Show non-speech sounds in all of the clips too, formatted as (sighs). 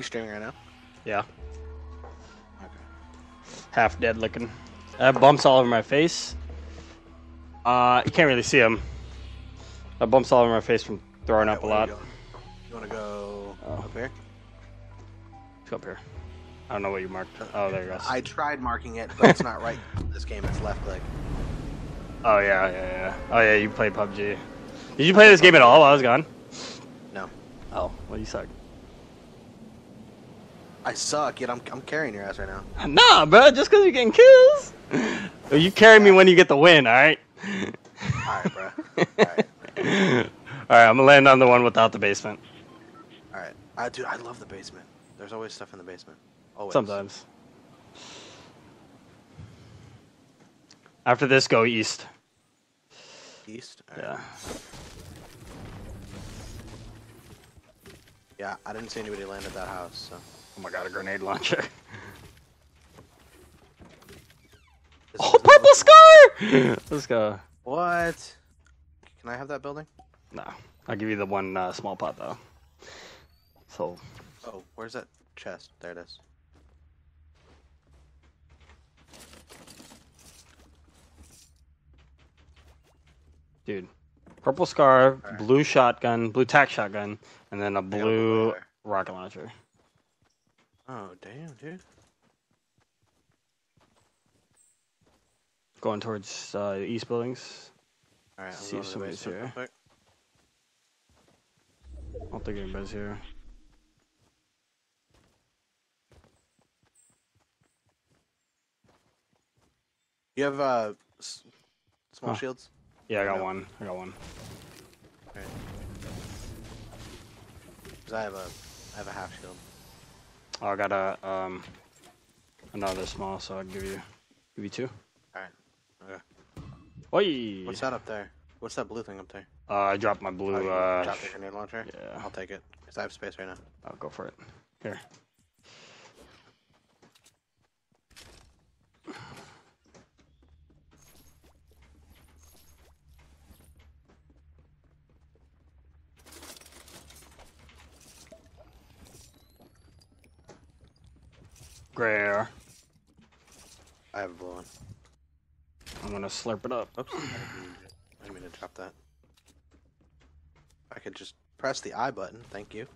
you streaming right now? Yeah. Okay. Half dead looking. I have bumps all over my face. Uh, you can't really see them. I have bumps all over my face from throwing up a lot. you? You want to go Oh. up here? Let's go up here. I don't know what you marked. Oh, there you go. I tried marking it, but it's not right. (laughs) this game, it's left click. Oh yeah, yeah, yeah. Oh yeah, you play PUBG. Did you play this game at all while I was gone? No. Oh, well you suck. I suck, yet I'm, I'm carrying your ass right now. (laughs) Nah, bro, just because you're getting kills. (laughs) You carry me when you get the win, alright? Alright, bro. (laughs) Alright. Alright, I'm gonna land on the one without the basement. Alright. I dude, I love the basement. There's always stuff in the basement. Always. Sometimes. After this, go east. East? Alright. Yeah. Yeah, I didn't see anybody land at that house, so. Oh my god, a grenade launcher. (laughs) Oh, purple scar! Let's go. What? Can I have that building? No, I'll give you the one uh, small pot though. So, Oh, where's that chest? There it is. dude, purple scar, Alright. blue shotgun, blue tack shotgun, and then a blue blue rocket launcher. Oh, damn, dude. Going towards uh, the east buildings. Alright, See if somebody's here. I don't think anybody's here. You have, uh, s- small Huh. shields? Yeah, I got No. one. I got one. Because I have a, I have a half shield. Oh, I got a um another small, so I'll give you give you two. Alright. Okay. Oi! What's that up there? What's that blue thing up there? Uh, I dropped my Oh, blue. you Uh, dropped the grenade launcher? yeah, I'll take it. Because I have space right now. I'll go for it. Here. Gray. I have a blue one. I'm gonna slurp it up. Oops. I didn't mean to- didn't mean to drop that. I could just press the I button. Thank you.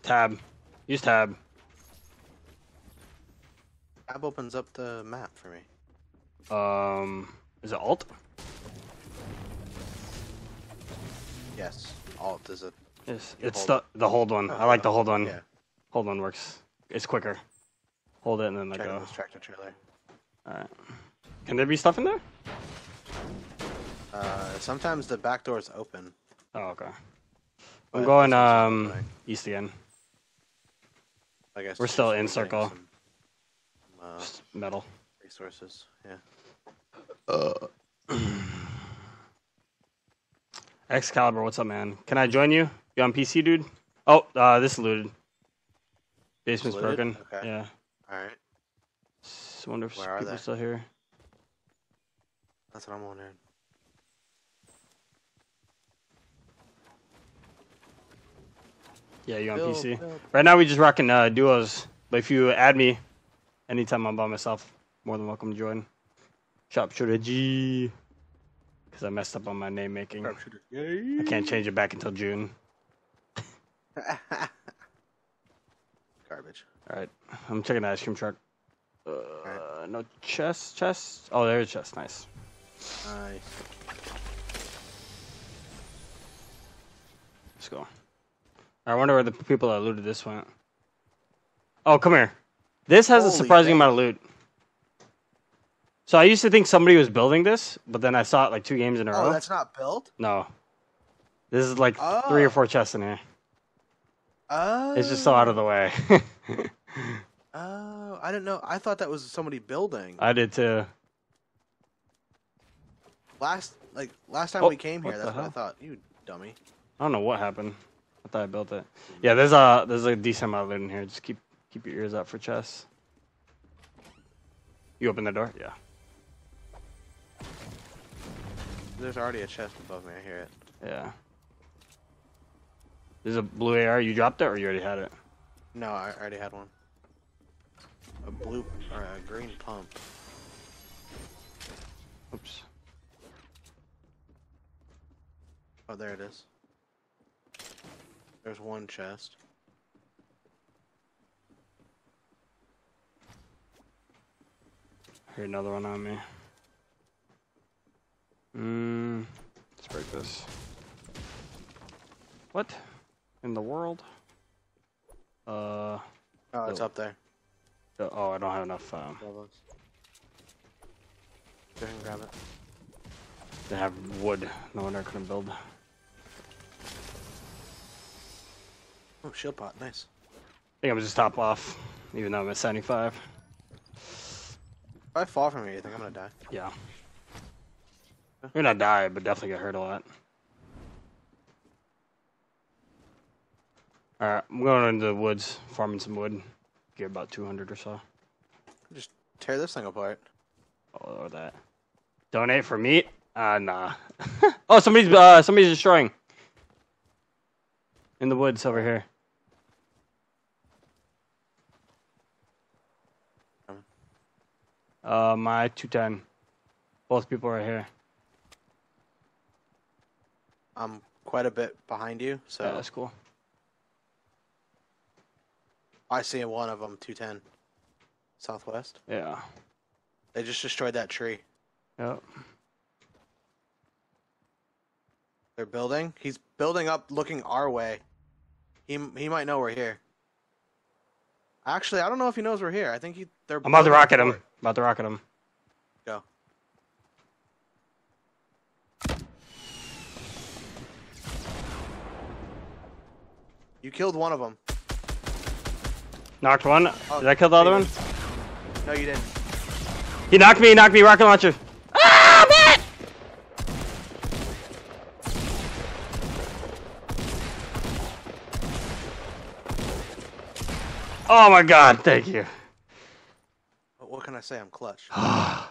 Tab. Use tab. Tab opens up the map for me. Um, is it alt? Yes. Alt is it. Yes. It's hold the the hold one. I like the hold one. Yeah. Hold one works. It's quicker. Hold it and then let Check go. this tractor trailer. Alright. Can there be stuff in there? Uh, sometimes the back door is open. Oh, okay. but I'm going this one's not um east again. I guess we're still in circle. some, uh, Metal. resources. Yeah. Uh. (clears throat) Excalibur, what's up, man? Can I join you? You on PC, dude? Oh, uh, this is looted. Basement's looted? broken. Okay. Yeah. All right. S- wonder if Where are people they? still here. That's what I'm wondering. Yeah, you on Build, PC? build. Right now we just rocking uh, duos. But if you add me, anytime I'm by myself, more than welcome to join. Sharpshooter G. Because I messed up on my name making. I can't change it back until June. (laughs) Garbage. All right, I'm checking the ice cream truck. Uh, no chest, chest. Oh, there's chest. Nice. Nice. Let's go. I wonder where the people that looted this went. Oh, come here. This has a surprising damn. amount of loot. So I used to think somebody was building this, but then I saw it like two games in a Oh, row. Oh, that's not built. No. This is like three or Oh. four chests in here. Oh. It's just so out of the way. (laughs) Oh, I didn't know. I thought that was somebody building. I did too. last, like last time Oh, we came here, what that's what I thought. You dummy. I don't know what happened. I thought I built it. Yeah, there's a there's a decent amount of loot in here. Just keep keep your ears out for chests. You open the door? Yeah. There's already a chest above me. I hear it. Yeah. There's a blue AR. You dropped it, or you already had it? No, I already had one. A blue or a green pump. Oops. Oh, there it is. There's one chest. Here, another one on me. Mmm. Let's break this. What? In the world? Uh. Oh, it's Oh. up there. Uh, Oh, I don't have enough. Um. Go ahead and grab it. to have wood. No wonder I couldn't build. Oh, shield pot, nice. I think I'm just top off, even though I'm at 75. If I fall from here, you think I'm gonna die? Yeah. I'm gonna die, but definitely get hurt a lot. Alright, I'm going into the woods, farming some wood. Get about 200 or so. Just tear this thing apart. Oh or that. Donate for meat? Uh, nah. (laughs) oh, somebody's uh, somebody's destroying. In the woods over here. Uh, my 210. Both people right here. I'm quite a bit behind you, so Yeah, that's cool. I see one of them, 210. Southwest. Yeah. They just destroyed that tree. Yep. They're building. He's building up, looking our way. He he might know we're here. Actually, I don't know if he knows we're here. I think he. They're. I'm about to rocket him. About to rocket him. Go. You killed one of them. Knocked one. Oh, Did I kill the other one? No, you didn't. He knocked me. He knocked me. Rocket launcher. Ah, man! Oh my god, thank you. But what can I say? I'm clutch. (sighs)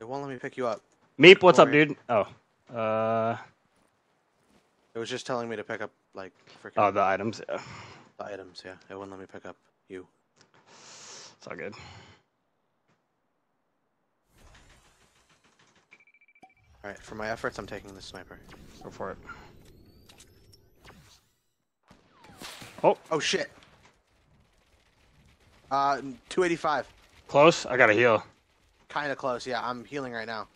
It won't let me pick you up. Meep, what's up, dude? Oh. Uh It was just telling me to pick up like freaking oh the items. Yeah. The items. Yeah, it wouldn't let me pick up you. It's all good. All right, for my efforts, I'm taking the sniper. Go for it. Oh Oh shit. Uh, 285. Close? I gotta heal. Kind of close. Yeah, I'm healing right now.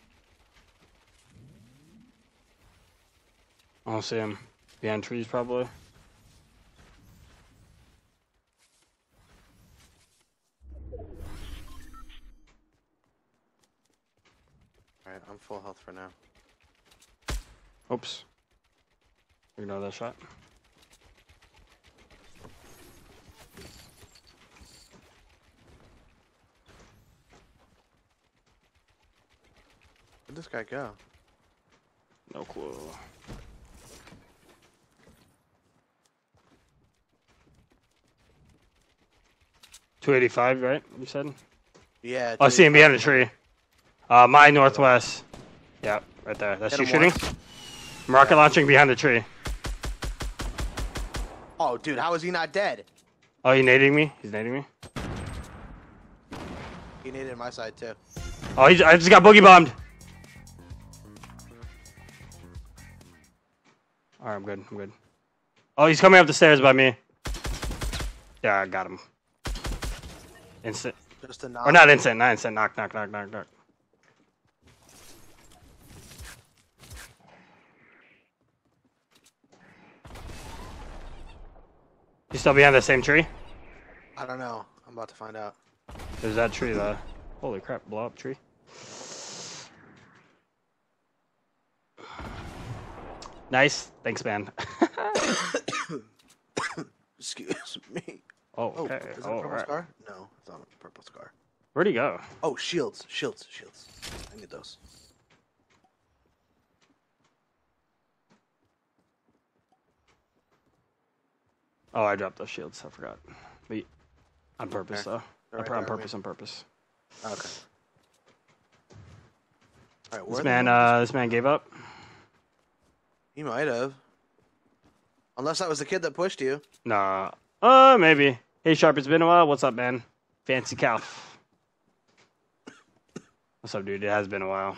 I don't see him. Behind trees probably. Full health for now. Oops. Ignore that shot. Where'd this guy go? No clue. Two eighty five, right? You said? Yeah. Oh, I see him behind the tree. Uh, my northwest. Yeah, right there. That's Hit you shooting? I'm rocket launching behind the tree. Oh, dude, how is he not dead? Oh, you nading me? He's nading me? He needed my side too. Oh, he's, I just got boogie bombed. Alright, I'm good. I'm good. Oh, he's coming up the stairs by me. Yeah, I got him. Instant. Just a knock. Or not instant, not instant. Knock, knock, knock, knock, knock. You still behind the same tree? I don't know. I'm about to find out. There's that tree, though. Holy crap, blow up tree. Nice. Thanks, man. (coughs) Excuse me. oh, Oh, okay. is that a Oh, purple right. scar? No, it's not a purple scar. Where'd he go? Oh, shields, shields, shields. I need those. Oh, I dropped those shields. I forgot. On purpose, There. though. They're On on purpose, on purpose. Okay. Right, This man, uh, this man gave up. He might have. Unless that was the kid that pushed you. Nah, Uh, maybe. Hey, Sharp, it's been a while. What's up, man? Fancy Calf. What's up, dude? It has been a while.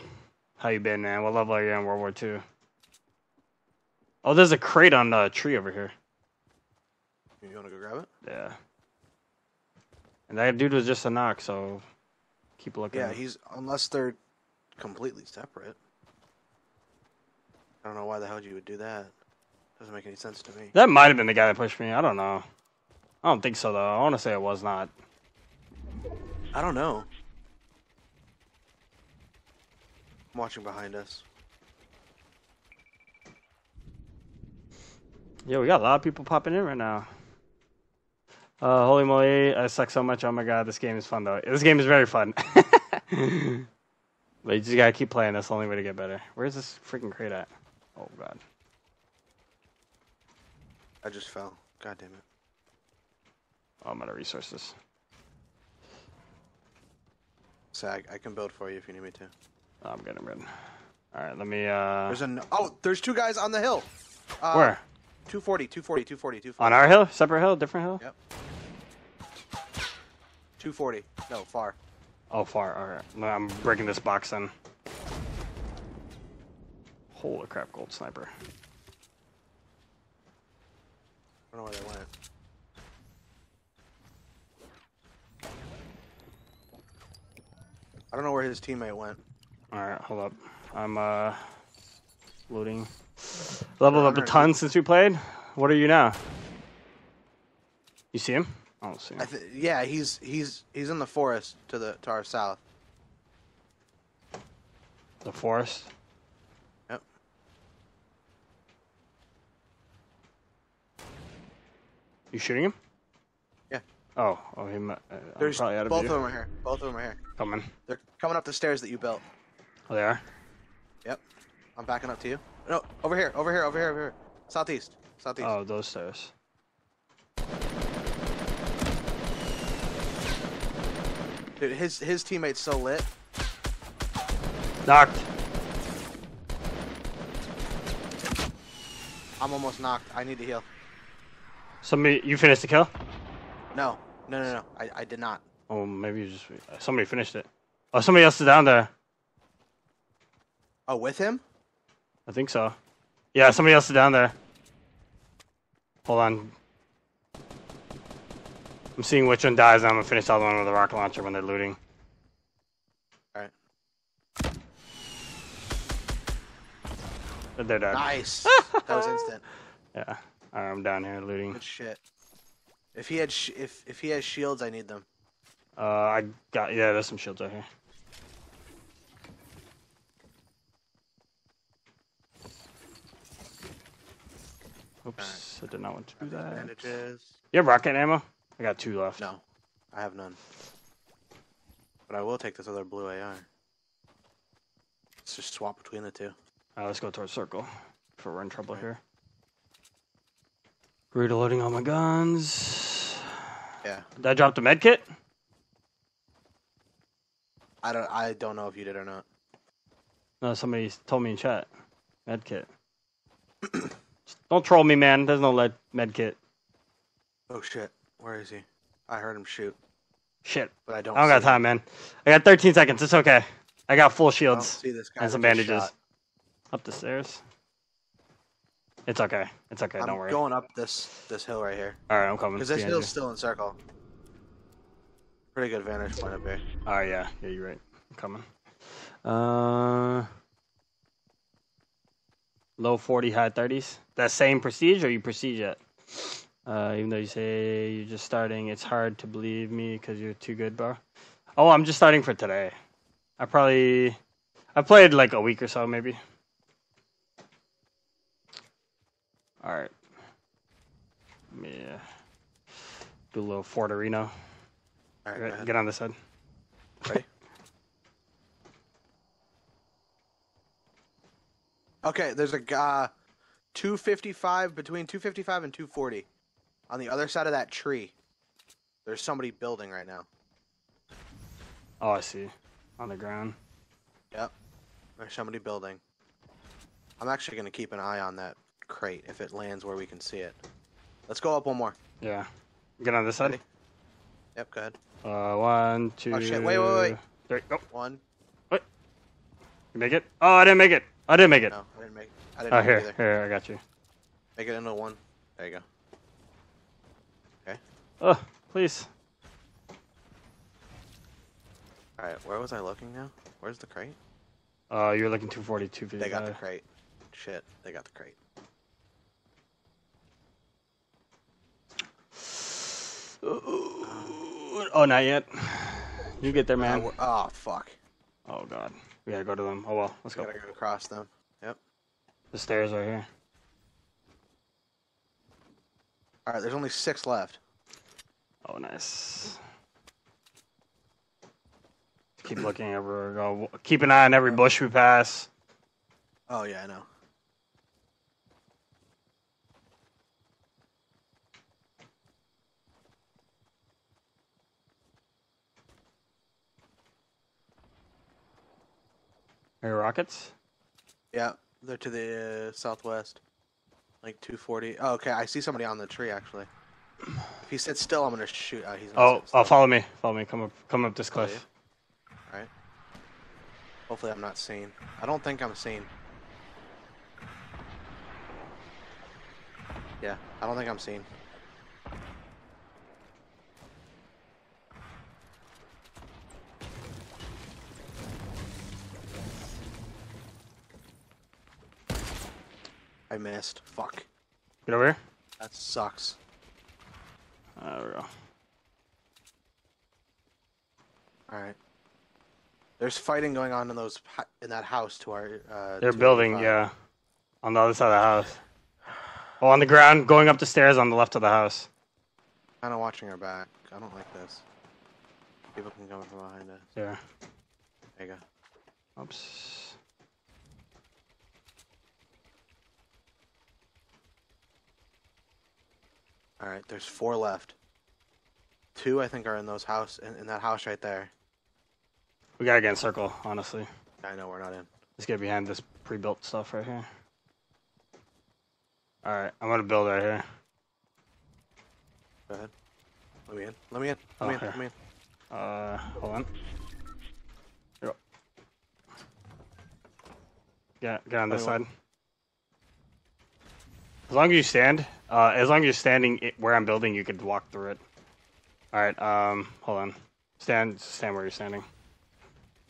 How you been, man? What level are you in World War II? Oh, there's a crate on the tree over here. You want to go grab it? Yeah. And that dude was just a knock, so keep looking. Yeah, he's unless they're completely separate. I don't know why the hell you would do that. Doesn't make any sense to me. That might have been the guy that pushed me. I don't know. I don't think so, though. I want to say it was not. I don't know. I'm watching behind us. Yeah, we got a lot of people popping in right now. Uh, holy moly, I suck so much. Oh my god, this game is fun though. This game is very fun. (laughs) but you just gotta keep playing. That's the only way to get better. Where's this freaking crate at? Oh god. I just fell. God damn it. Oh, I'm out of resources. So I, can build for you if you need me to. Oh, I'm getting rid. All right, let me. uh There's a oh, there's two guys on the hill. Uh, Where? 240, 240, 240, 240. On our hill? Separate hill? Different hill? Yep. 240. No, far. Oh, far. All right. I'm breaking this box then. Holy crap, gold sniper. I don't know where they went. I don't know where his teammate went. All right, hold up. I'm uh loading. Leveled up a ton since we played. What are you now? You see him? I don't see him. I th- yeah, he's he's he's in the forest to the to our south. The forest. Yep. You shooting him? Yeah. Oh, oh, he. mi- Uh, I'm There's probably out of both view. of them are here. Both of them are here. Coming. They're coming up the stairs that you built. Oh, they are. Yep. I'm backing up to you. No, over here, over here, over here, over here. Southeast. Southeast. Oh, those stairs. Dude, his his teammate's so lit. Knocked. I'm almost knocked. I need to heal. Somebody, you finished the kill? No, no, no, no. I, I did not. Oh, maybe you just somebody finished it. Oh, somebody else is down there. Oh, with him? I think so. Yeah, somebody else is down there. Hold on. I'm seeing which one dies. and I'm gonna finish the other one with a rocket launcher when they're looting. Alright. They're dead. Nice. (laughs) that was instant. Yeah. Alright, I'm down here looting. Good shit. If he had if if he has shields, I need them. Uh, I got yeah. There's some shields right here. Oops, I did not want to do that. Bandages. You have rocket ammo? I got two left. No, I have none. But I will take this other blue AR. Let's just swap between the two. Alright, let's go towards circle. Before we're in trouble here. Reloading all my guns. Yeah. Did I drop the med kit? I don't. I don't know if you did or not. No, somebody told me in chat. Med kit. (clears throat) Don't troll me, man. There's no lead med kit. Oh shit. Where is he? I heard him shoot, Shit. but I don't. I don't got see him. time, man. I got 13 seconds. It's okay. I got full shields see this guy. and some bandages. Up the stairs. It's okay. It's okay. I'm Don't worry. I'm going up this this hill right here All right, I'm coming. because this hill's you. still in circle. Pretty good vantage point up here. Oh yeah, yeah, you're right. I'm coming. Uh, low 40, high 30s. That same prestige, or you prestige yet? Uh, even though you say you're just starting, it's hard to believe me because you're too good, bro. Oh, I'm just starting for today. I probably, I played like a week or so, maybe. All right. Let me uh, do a little Fortarino. All right, Get, get on this side. Ready? (laughs) Okay, there's a guy, 255 between 255 and 240, on the other side of that tree. There's somebody building right now. Oh, I see. On the ground. Yep, there's somebody building. I'm actually gonna keep an eye on that crate if it lands where we can see it. Let's go up one more. Yeah. Get on this side. Ready? Yep, go ahead. Uh, one, two. Oh, shit. Wait, wait, wait. Three. Go. One. You make it? Oh, I didn't make it. I didn't make it. No, I didn't make. I didn't oh, make here, it either. here, I got you. Make it into one. There you go. Oh, please. All right, where was I looking now? Where's the crate? Uh, you're looking 240, 255. They got the crate. Shit, they got the crate. (sighs) Oh, not yet. You get there, man. we're- oh fuck. Oh god, we gotta go to them. Oh well, let's We go. gotta go across them. Yep. The stairs are here. All right, there's only six left. Oh, nice. Keep looking everywhere go. Keep an eye on every bush we pass. Oh yeah, I know. Are rockets? Yeah, they're to the uh, southwest, like 240. Oh, okay, I see somebody on the tree actually. If he sits still, I'm gonna shoot. Oh, he's. Oh, oh, follow me. Follow me. Come up. Come up this cliff. All right. Hopefully, I'm not seen. I don't think I'm seen. Yeah, I don't think I'm seen. I missed. Fuck. Get over here. That sucks. There we go. All right. There's fighting going on in those in that house to our. Uh, They're 285. building, yeah. On the other side of the house. Oh, on the ground, going up the stairs on the left of the house. Kind of watching our back. I don't like this. People can come from behind us. Yeah. There you go. Oops. All right, there's four left. Two, I think, are in those house in, in that house right there. We gotta get in circle, honestly. I know we're not in. Let's get behind this pre-built stuff right here. All right, I'm gonna build right here. Go ahead. Let me in. Let me in. Let Oh, me in. here. Let me in. Uh, hold on. Here. go. Get, get on this side. As long as you stand, uh, as long as you're standing where I'm building, you could walk through it. All right. Um, hold on. Stand, stand where you're standing.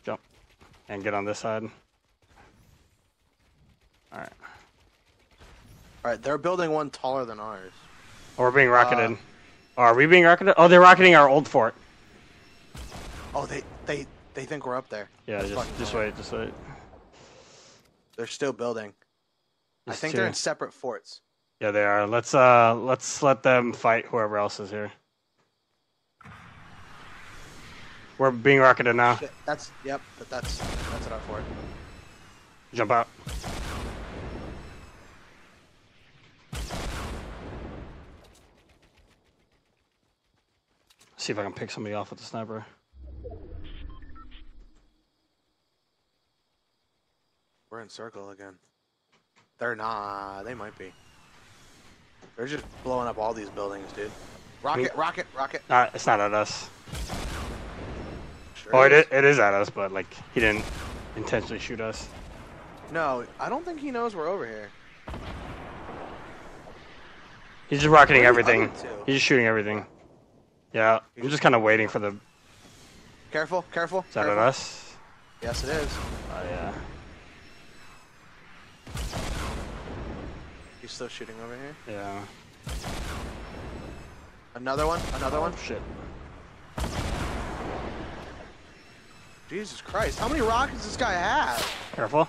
Jump, and get on this side. All right. All right, they're building one taller than ours. Oh, we're being rocketed. Uh, oh, are we being rocketed? Oh, they're rocketing our old fort. Oh, they they they think we're up there. Yeah, That's just just wait, just wait. They're still building. I think they're in separate forts. Yeah, they are. Let's uh, let's let them fight whoever else is here. We're being rocketed now. Shit, That's yep. But that's that's at our fort. Jump out. See if I can pick somebody off with the sniper. We're in circle again. They're not. They might be. They're just blowing up all these buildings, dude. Rocket, rocket, rocket. Uh, it's not at us. Sure Oh, it is. it is at us, but like he didn't intentionally shoot us. No, I don't think he knows we're over here. He's just rocketing Where are the everything. He's just shooting everything. Yeah, I'm just kind of waiting for the. Careful, Careful, Is that at us? Yes, it is. He's still shooting over here. Yeah. Another one. Another oh, one. Oh, shit. Jesus Christ! How many rockets does this guy have? Careful.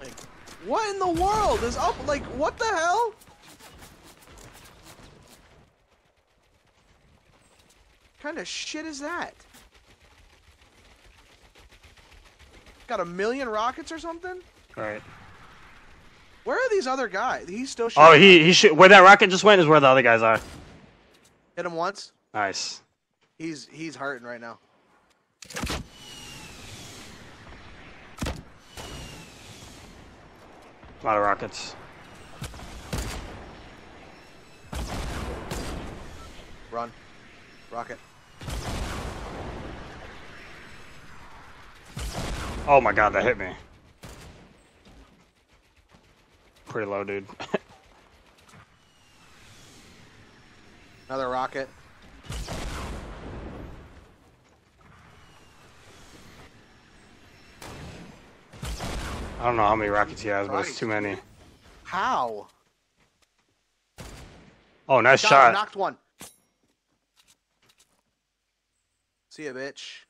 Like, what in the world is up? Like, what the hell? kind of shit is that? Got a million rockets or something? Alright. Where are these other guys? He's still shooting. Oh, he, he should. Where that rocket just went is where the other guys are. Hit him once. Nice. He's he's hurting right now. A lot of rockets. Run. Rocket. Oh my god, that hit me. Pretty low, dude. (laughs) Another rocket. I don't know how many rockets he has, but it's too many. How? Oh, nice Got him, shot. knocked one. See ya, bitch.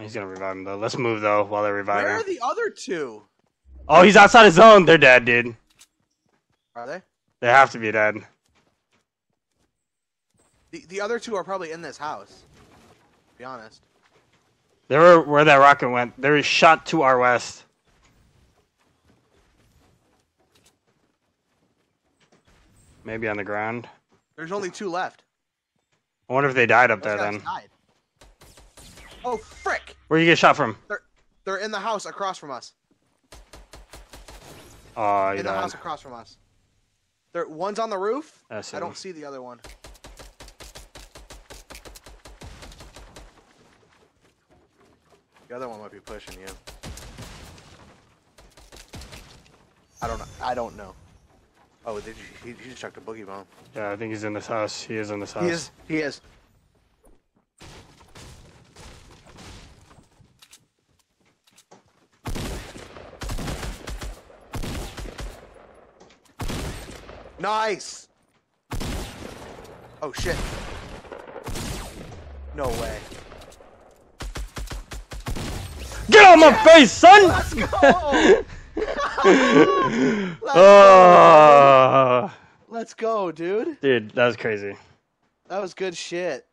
He's gonna revive him though. Let's move though while they're Where are the other two? Oh, he's outside his zone. They're dead, dude. Are they? They have to be dead. The the other two are probably in this house. To be honest. They were where that rocket went. They were shot to our west. Maybe on the ground. There's only two left. I wonder if they died up Those there then. died. Oh frick! Where you get shot from? They're they're in the house across from us. Oh, you in the house across from us. There, one's on the roof. That's I don't see the other one. The other one might be pushing you. I don't know. I don't know. Oh, did you? He, he just chucked a boogie bomb. Yeah, I think he's in this house. He is in this house. He is. He is. Nice. Oh shit. No way. Get on my face, son! Let's go. (laughs) Let's go. oh, Let's go, dude. dude, that was crazy. That was good shit.